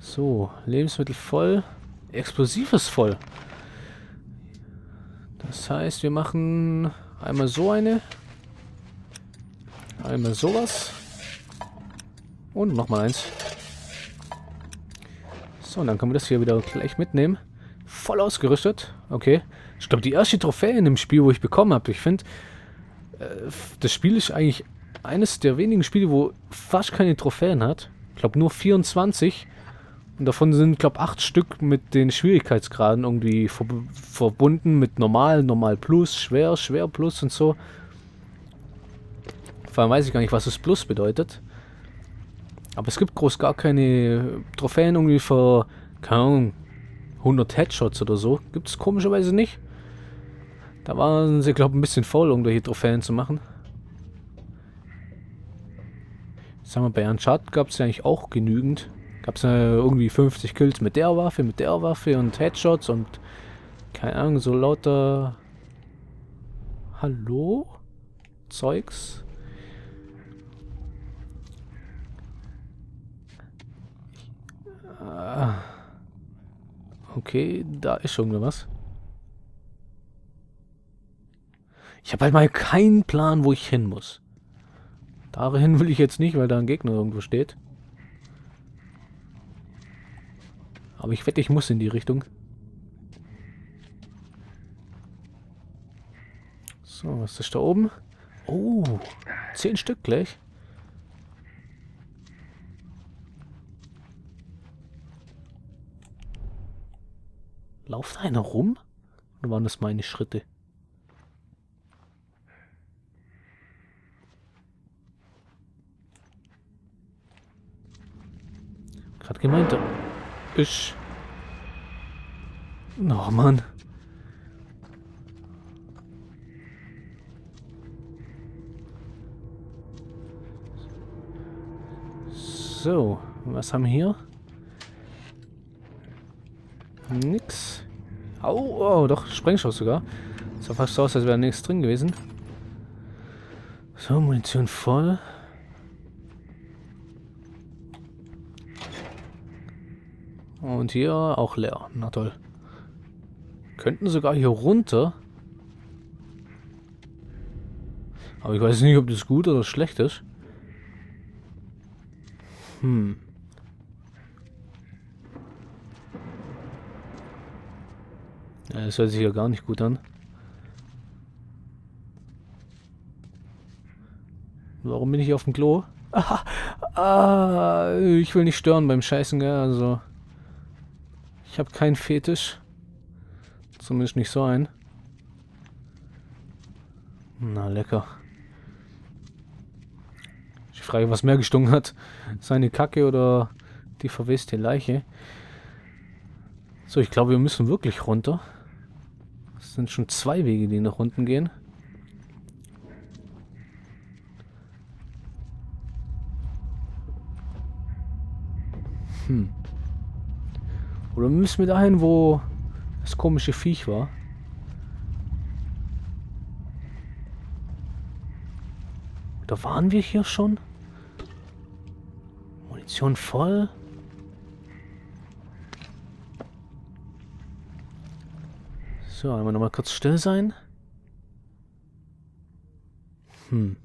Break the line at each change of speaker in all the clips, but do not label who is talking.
So, Lebensmittel voll. Explosives voll. Das heißt, wir machen einmal so eine. Einmal sowas. Und nochmal eins. So, und dann können wir das hier wieder gleich mitnehmen. Voll ausgerüstet. Okay. Ich glaube, die erste Trophäe in dem Spiel, wo ich bekommen habe. Ich finde, äh, das Spiel ist eigentlich eines der wenigen Spiele, wo fast keine Trophäen hat. Ich glaube, nur 24. Und davon sind, glaube ich, 8 Stück mit den Schwierigkeitsgraden irgendwie ver verbunden mit normal, normal plus, schwer, schwer plus und so. Vor allem weiß ich gar nicht, was das Plus bedeutet. Aber es gibt groß gar keine Trophäen irgendwie für, keine Ahnung, 100 Headshots oder so. Gibt es komischerweise nicht. Da waren sie, glaube ich, ein bisschen faul, irgendwelche Trophäen zu machen. Sagen wir, bei Uncharted gab es ja eigentlich auch genügend. Gab es irgendwie 50 Kills mit der Waffe, mit der Waffe und Headshots und keine Ahnung, so lauter Hallo? Zeugs. Ah. Okay, da ist schon was. Ich habe halt mal keinen Plan, wo ich hin muss. Dahin will ich jetzt nicht, weil da ein Gegner irgendwo steht. Aber ich wette, ich muss in die Richtung. So, was ist da oben? Oh, zehn Stück gleich. Lauft einer rum? Oder waren das meine Schritte? Gerade gemeint, ich... Oh Mann. So, was haben wir hier? Nix. Au, oh, doch, Sprengschuss sogar. Sah fast so aus, als wäre nichts drin gewesen. So, Munition voll. Und hier auch leer. Na toll. Könnten sogar hier runter. Aber ich weiß nicht, ob das gut oder schlecht ist. Hm. Das hört sich ja gar nicht gut an. Warum bin ich auf dem Klo? Ah, ah, ich will nicht stören beim Scheißen, gell? Also. Ich habe keinen Fetisch. Zumindest nicht so ein. Na, lecker. Ich frage, was mehr gestunken hat. Seine Kacke oder die verweste Leiche. So, ich glaube, wir müssen wirklich runter. Es sind schon zwei Wege, die nach unten gehen. Hm. Oder müssen wir dahin, wo das komische Viech war? Da waren wir hier schon? Munition voll? So, einmal nochmal kurz still sein. Hm.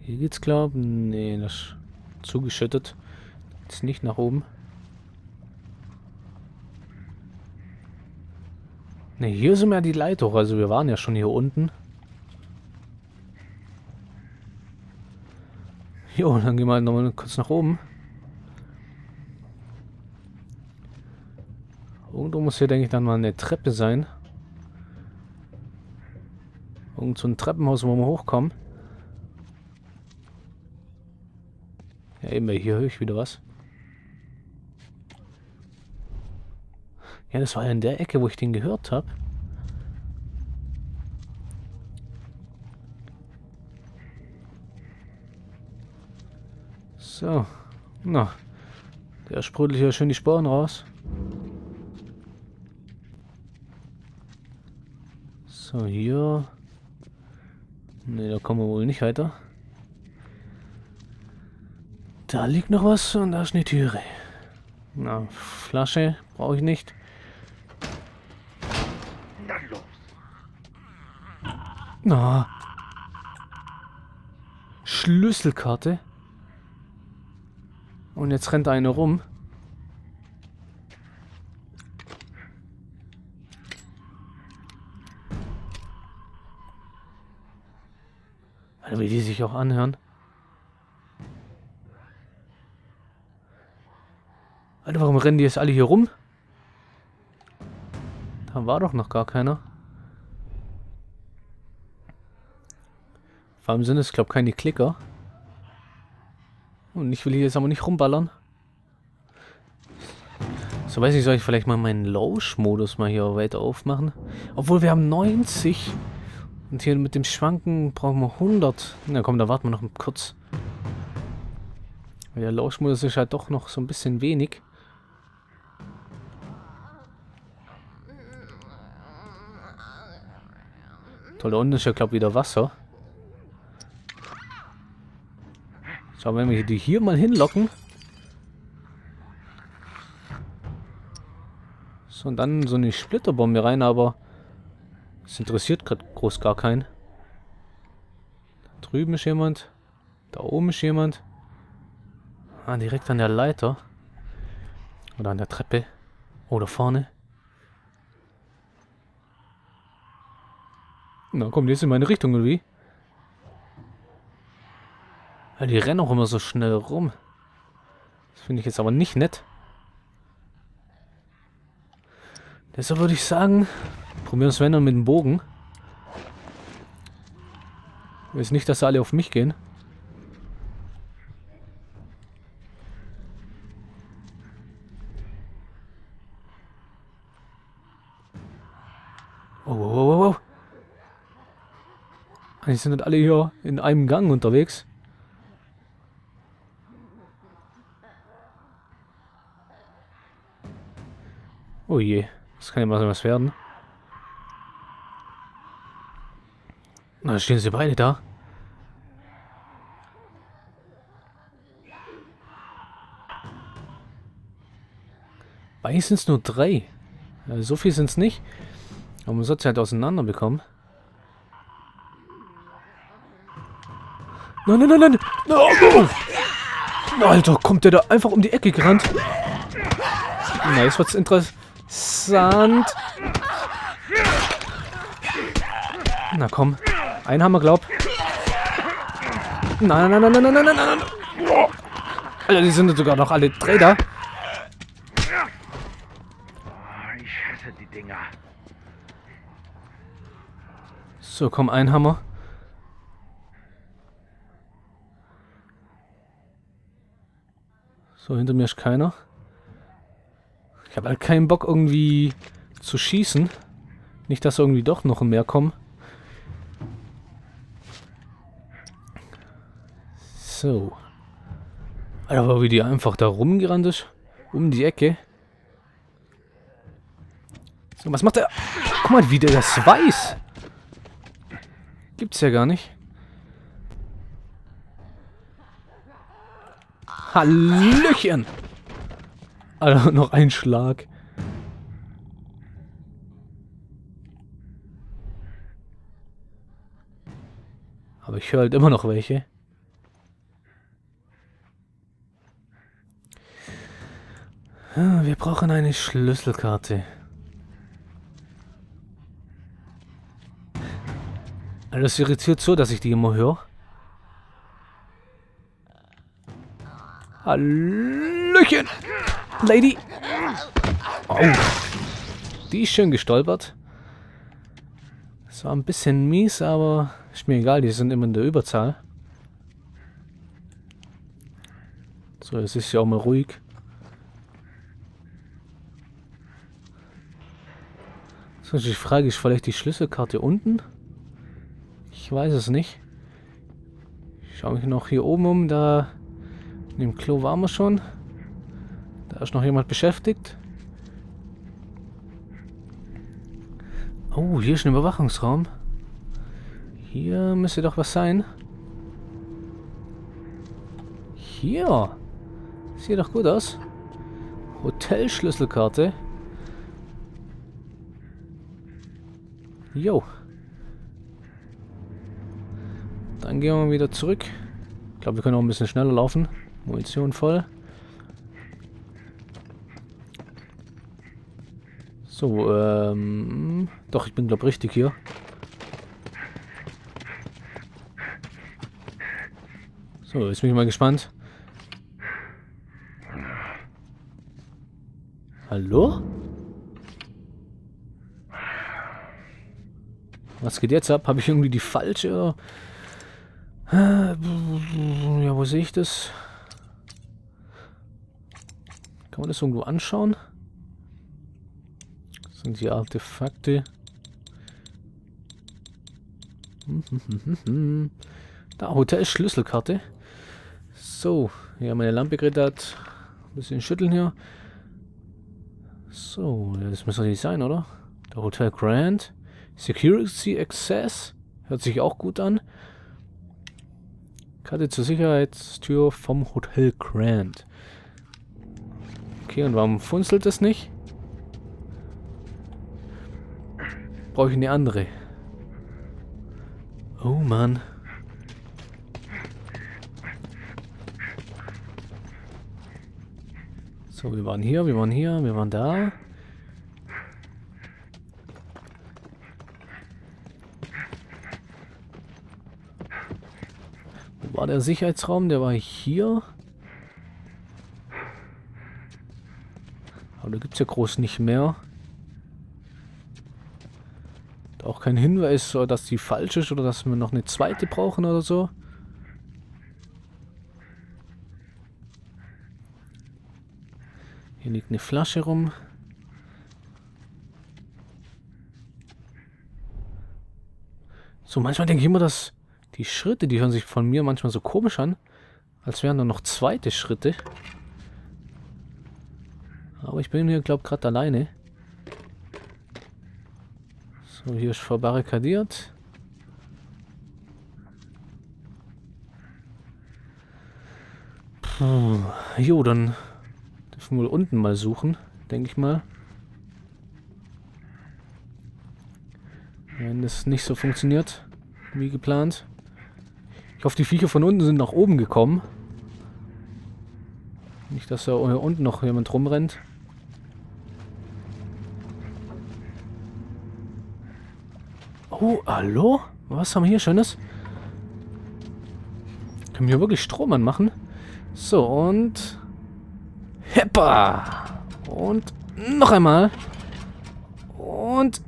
Hier geht's, glaub Nee, das zugeschüttet. Jetzt nicht nach oben. Ne, hier sind ja die Leiter. Also wir waren ja schon hier unten. Jo, dann gehen wir halt nochmal kurz nach oben. Irgendwo muss hier, denke ich, dann mal eine Treppe sein. Irgend so ein Treppenhaus, wo wir hochkommen. Ja, eben, hier höre ich wieder was. Ja, das war ja in der Ecke, wo ich den gehört habe. So. Na. Der sprudelt ja schön die Sporen raus. So, hier. Ne, da kommen wir wohl nicht weiter. Da liegt noch was und da ist eine Türe. Na, Flasche brauche ich nicht.
Dann los.
Na. Schlüsselkarte. Und jetzt rennt einer rum. Wie die sich auch anhören. Alter, warum rennen die jetzt alle hier rum? Da war doch noch gar keiner. Vor allem sind es, glaube ich, keine Klicker. Und ich will hier jetzt aber nicht rumballern. So weiß ich, soll ich vielleicht mal meinen Lausch-Modus mal hier weiter aufmachen. Obwohl wir haben 90. Und hier mit dem Schwanken brauchen wir 100. Na komm, da warten wir noch kurz. Der Lauschmodus ist halt doch noch so ein bisschen wenig. Toll, da unten ist ja, glaube ich, wieder Wasser. So, wenn wir die hier mal hinlocken. So, und dann so eine Splitterbombe rein, aber es interessiert gerade groß gar keinen. Da drüben ist jemand. Da oben ist jemand. Ah, direkt an der Leiter. Oder an der Treppe. Oder vorne. Na komm, jetzt in meine Richtung, oder wie? Ja, die rennen auch immer so schnell rum. Das finde ich jetzt aber nicht nett. Deshalb würde ich sagen, probieren wir es wenn dann mit dem Bogen. Ich weiß nicht, dass sie alle auf mich gehen. Oh, oh, oh, oh. Eigentlich sind alle hier in einem Gang unterwegs. Oh je, das kann ja mal so was werden. Na, stehen sie beide da. Es nur drei. So viel sind es nicht. Aber man sollte sie halt auseinander bekommen. Nein, nein, nein, nein! Oh, oh. Alter, kommt der da einfach um die Ecke gerannt? Na, jetzt wird's interessant. Na komm. Haben wir, glaub. Nein, nein, nein, nein, nein, nein, nein, nein. Oh. Alter, die sind sogar noch alle da.
Ich hasse die Dinger.
So, komm, ein Hammer. So, hinter mir ist keiner. Ich habe halt keinen Bock irgendwie zu schießen. Nicht, dass irgendwie doch noch mehr kommen. So. Alter, wie die einfach da rumgerannt ist. Um die Ecke. So, was macht der? Guck mal, wie der das weiß. Gibt's ja gar nicht. Hallöchen! Alter, noch ein Schlag. Aber ich höre halt immer noch welche. Ah, wir brauchen eine Schlüsselkarte. Das irritiert so, dass ich die immer höre. Hallöchen! Lady! Oh. Die ist schön gestolpert. Das war ein bisschen mies, aber ist mir egal, die sind immer in der Überzahl. So, jetzt ist ja auch mal ruhig. So, die Frage ist vielleicht die Schlüsselkarte unten? Ich weiß es nicht. Ich schaue mich noch hier oben um, da in dem Klo waren wir schon. Da ist noch jemand beschäftigt. Oh, hier ist ein Überwachungsraum. Hier müsste doch was sein. Hier. Sieht doch gut aus. Hotelschlüsselkarte. Jo. Dann gehen wir wieder zurück. Ich glaube, wir können auch ein bisschen schneller laufen. Munition voll. So, ähm... Doch, ich bin, glaube richtig hier. So, jetzt bin ich mal gespannt. Hallo? Was geht jetzt ab? Habe ich irgendwie die falsche... Ja, wo sehe ich das? Kann man das irgendwo anschauen? Das sind die Artefakte. Da, Hotel-Schlüsselkarte. So, hier meine Lampe geredet. Ein bisschen schütteln hier. So, das muss doch nicht sein, oder? Der Hotel Grand. Security Access. Hört sich auch gut an. Karte zur Sicherheitstür vom Hotel Grand. Okay, und warum funzelt es nicht? Brauche ich eine andere. Oh Mann. So, wir waren hier, wir waren hier, wir waren da. Wo war der Sicherheitsraum? Der war hier. Aber da gibt es ja groß nicht mehr. Auch kein Hinweis, dass die falsch ist oder dass wir noch eine zweite brauchen oder so. Hier liegt eine Flasche rum. So, manchmal denke ich immer, dass die Schritte, die hören sich von mir manchmal so komisch an, als wären da noch zweite Schritte. Aber ich bin hier, glaube ich, gerade alleine. So, hier ist verbarrikadiert. Puh. Jo, dann Dürfen wir unten mal suchen, denke ich mal. Wenn das nicht so funktioniert, wie geplant. Ich hoffe, die Viecher von unten sind nach oben gekommen. Nicht, dass da unten noch jemand rumrennt. Oh, hallo? Was haben wir hier Schönes? Können wir wirklich Strom anmachen? So, und... Heppa. Und noch einmal. Und...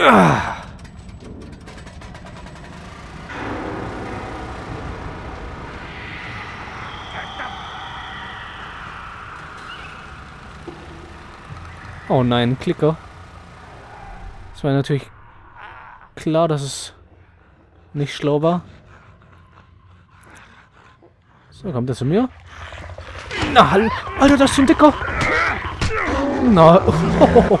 Ah. Oh nein, Klicker. Es war natürlich klar, dass es nicht schlau war. So, kommt er zu mir? Na, Alter, das ist ein Dicker. Na. Oh.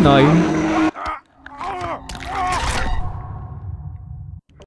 Nein.